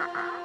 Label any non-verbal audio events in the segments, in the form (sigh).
Uh-uh. (laughs)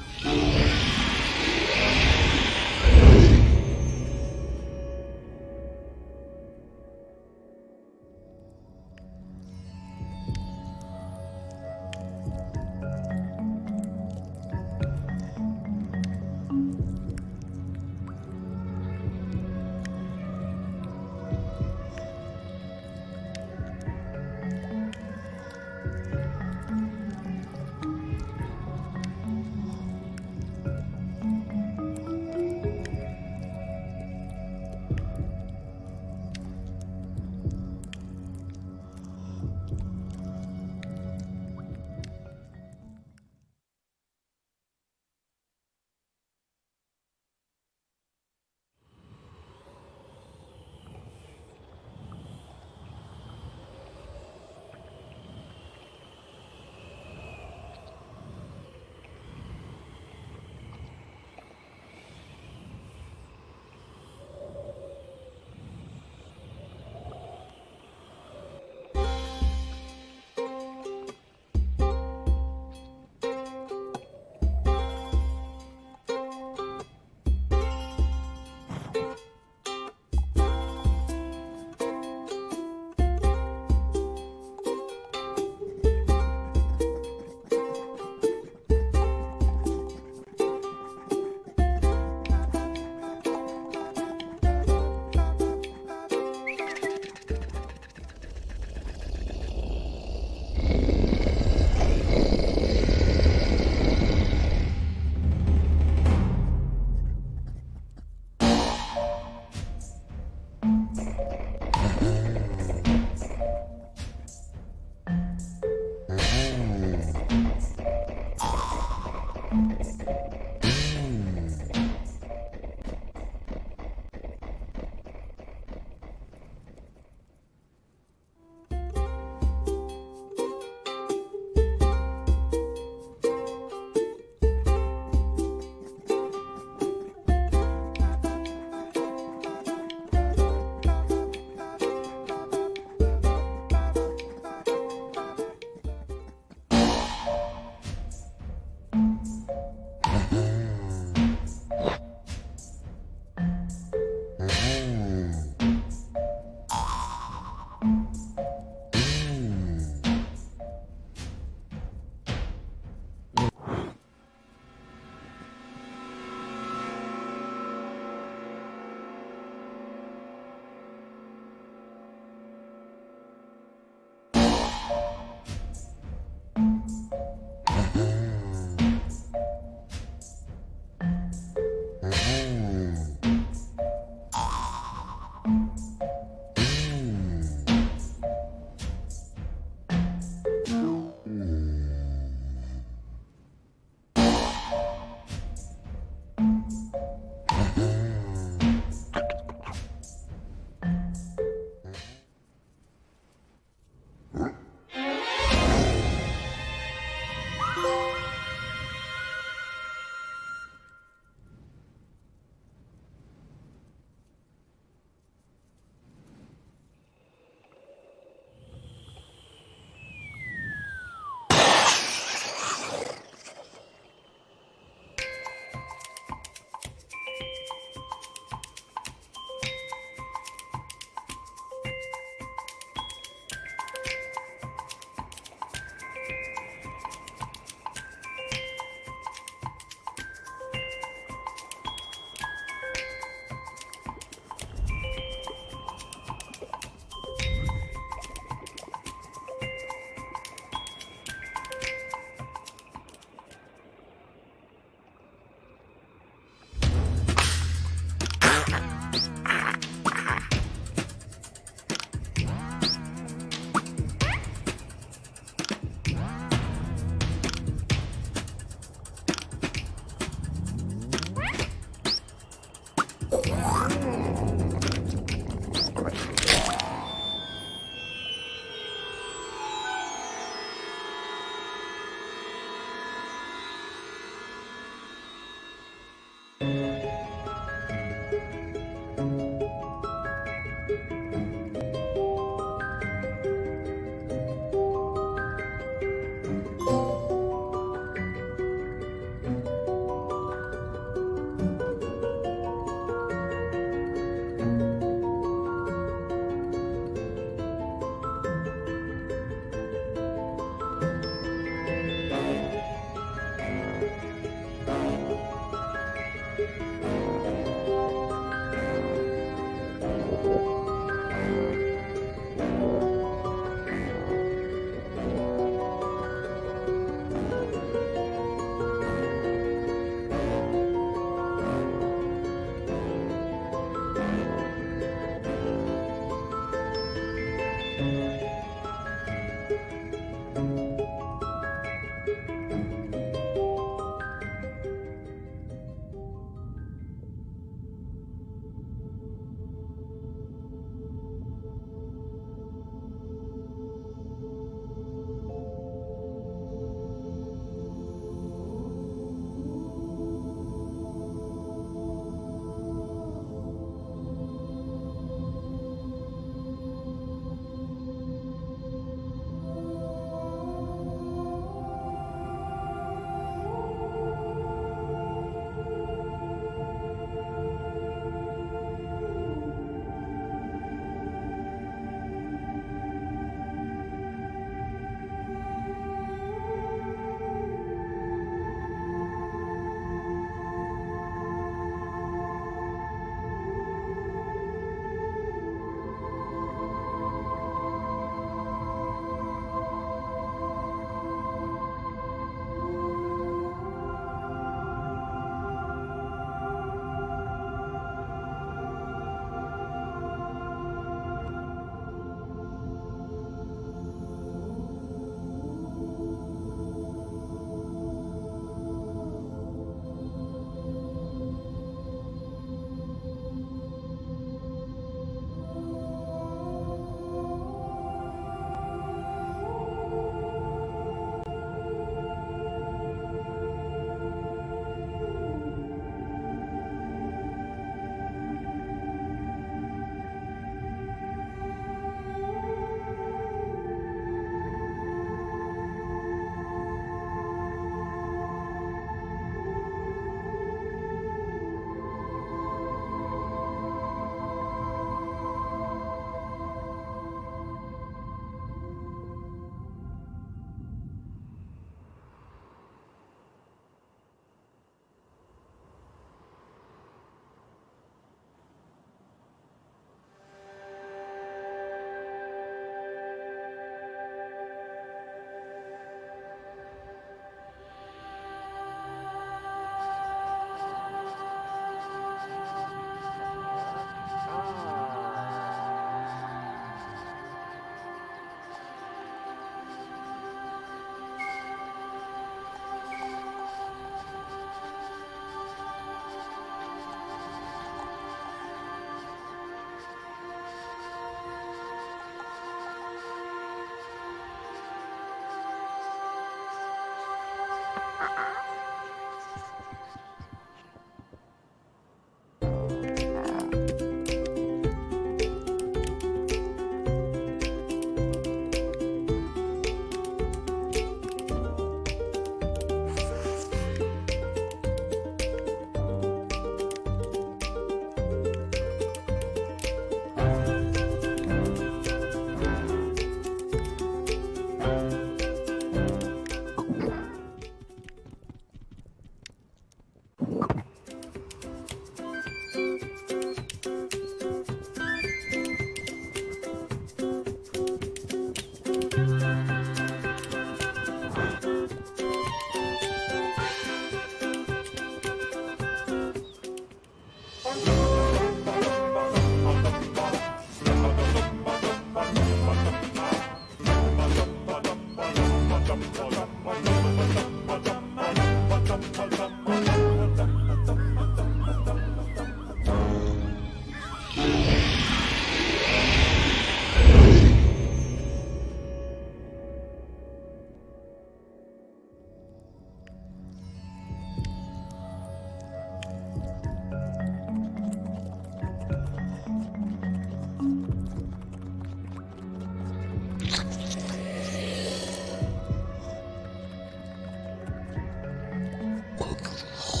Oh.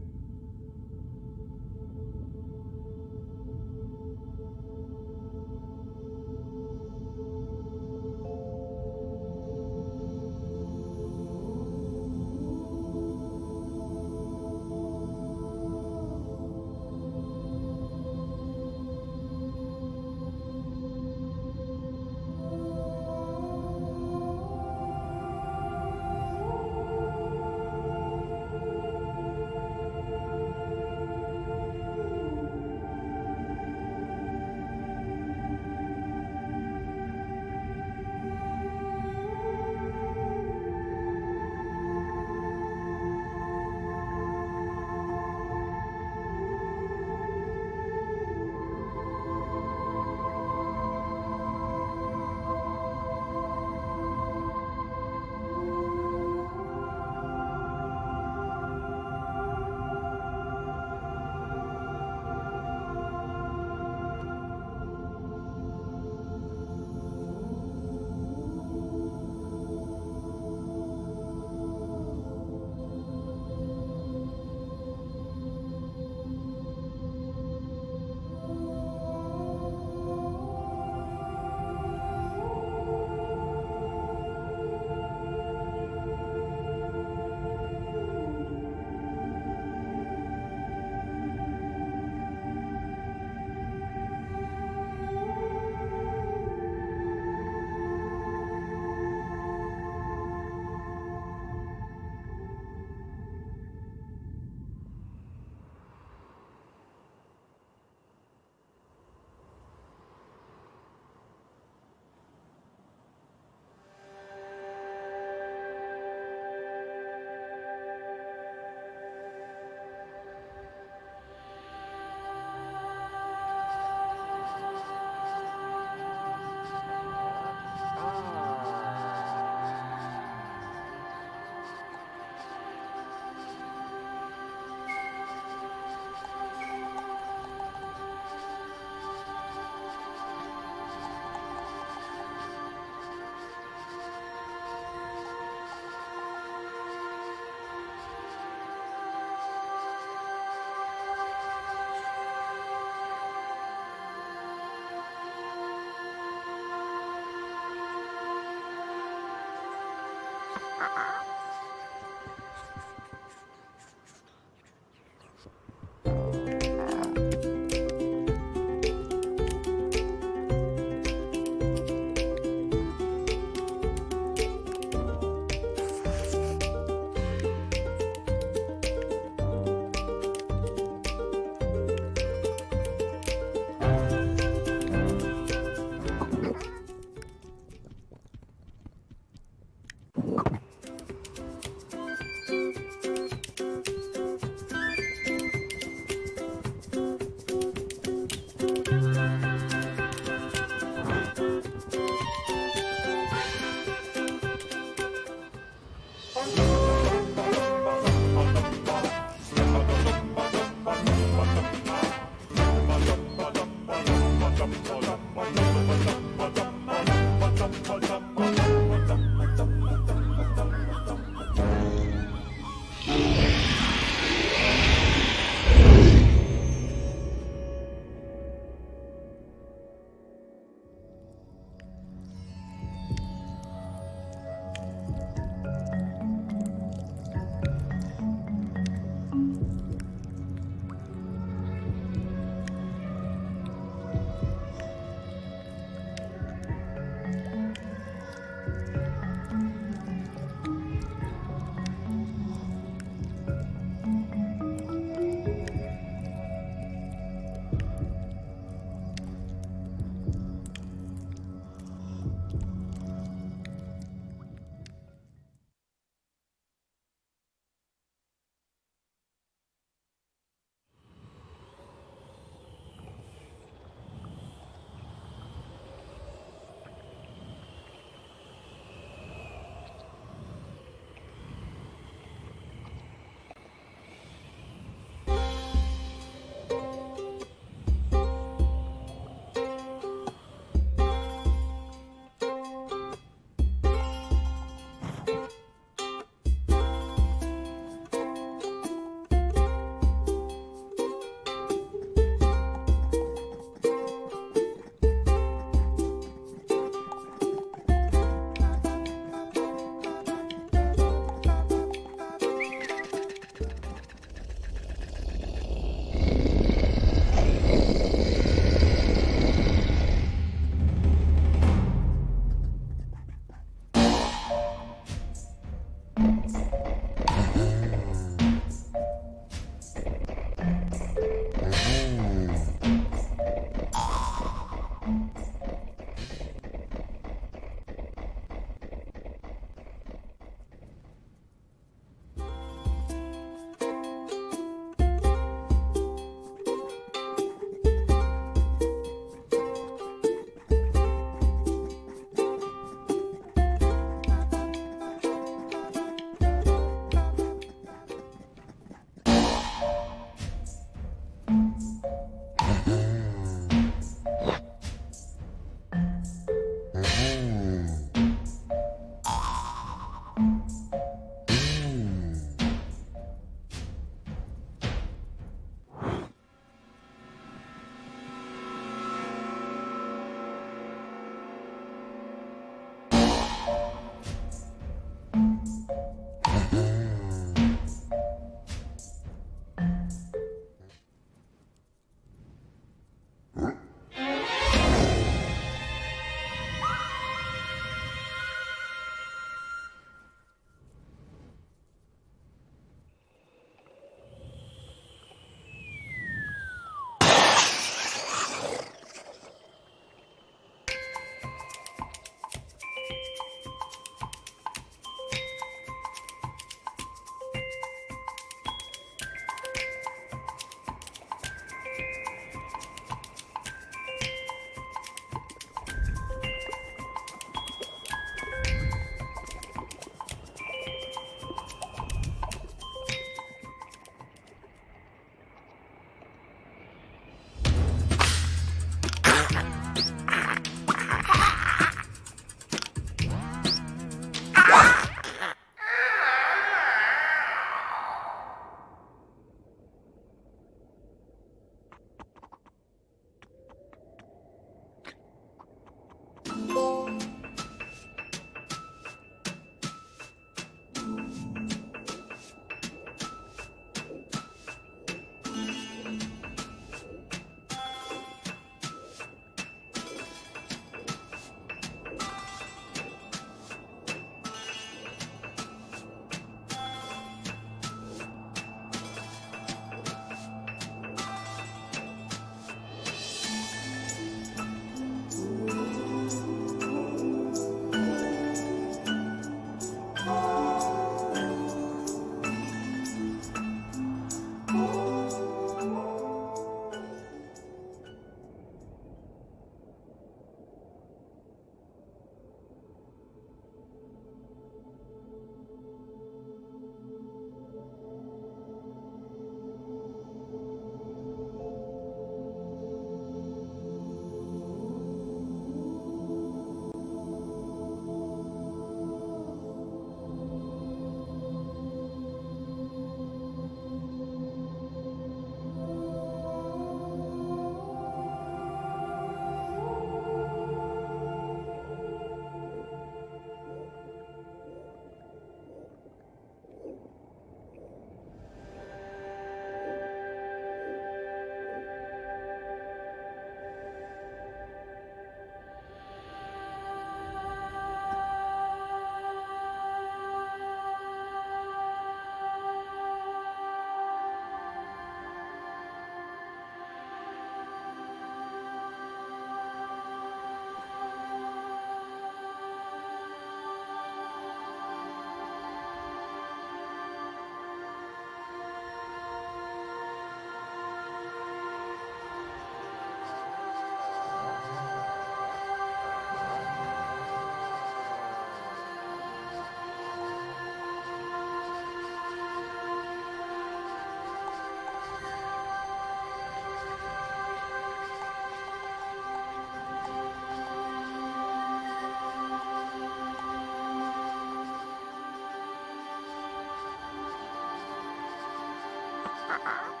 Uh-uh. (laughs)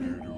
murdered